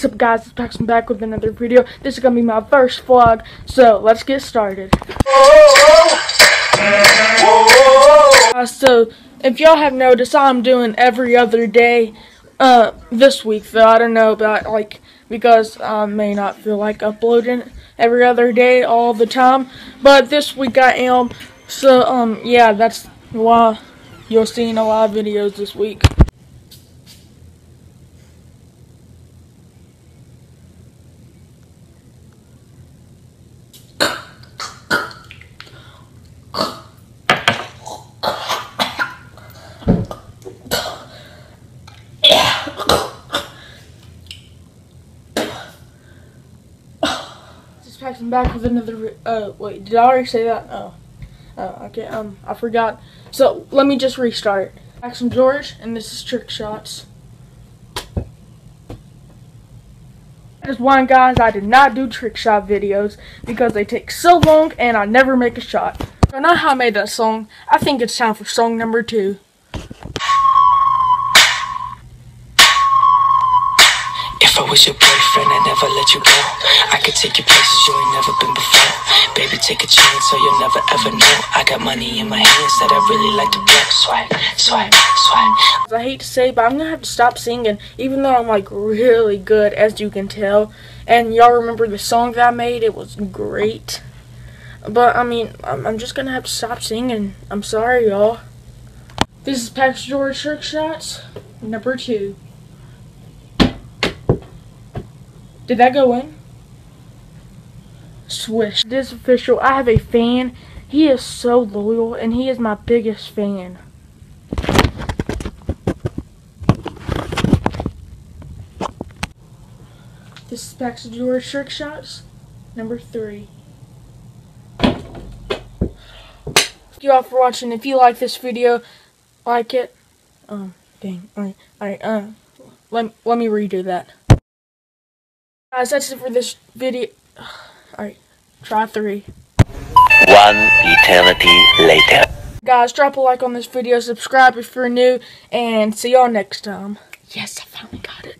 What's up guys, it's Paxton back with another video. This is to be my first vlog, so let's get started. Uh, so, if y'all have noticed, I'm doing every other day uh, this week, though. I don't know about, like, because I may not feel like uploading every other day all the time. But this week I am. So, um, yeah, that's why you're seeing a lot of videos this week. Just Paxton back with another. Uh, wait, did I already say that? Oh, oh, okay. Um, I forgot. So let me just restart. Paxton George, and this is Trick Shots. Just one, guys. I did not do trick shot videos because they take so long, and I never make a shot. I now how I made that song. I think it's time for song number two. If I was your boyfriend, I'd never let you go. I could take you places you ain't never been before. Baby, take a chance, so you'll never ever know. I got money in my hands that I really like to blow. Swipe, swipe, swipe. I hate to say, but I'm gonna have to stop singing, even though I'm like really good, as you can tell. And y'all remember the song that I made? It was great. But I mean, I'm, I'm just gonna have to stop singing. I'm sorry, y'all. This is Pax George Trick Shots number two. Did that go in? Swish. This official. I have a fan. He is so loyal, and he is my biggest fan. This is Pax George Trick Shots number three. Thank you all for watching. If you like this video, like it. Um, dang. Alright, alright, uh, let, let me redo that. Uh, Guys, that's it for this video. Alright, try three. One eternity later. Guys, drop a like on this video, subscribe if you're new, and see y'all next time. Yes, I finally got it.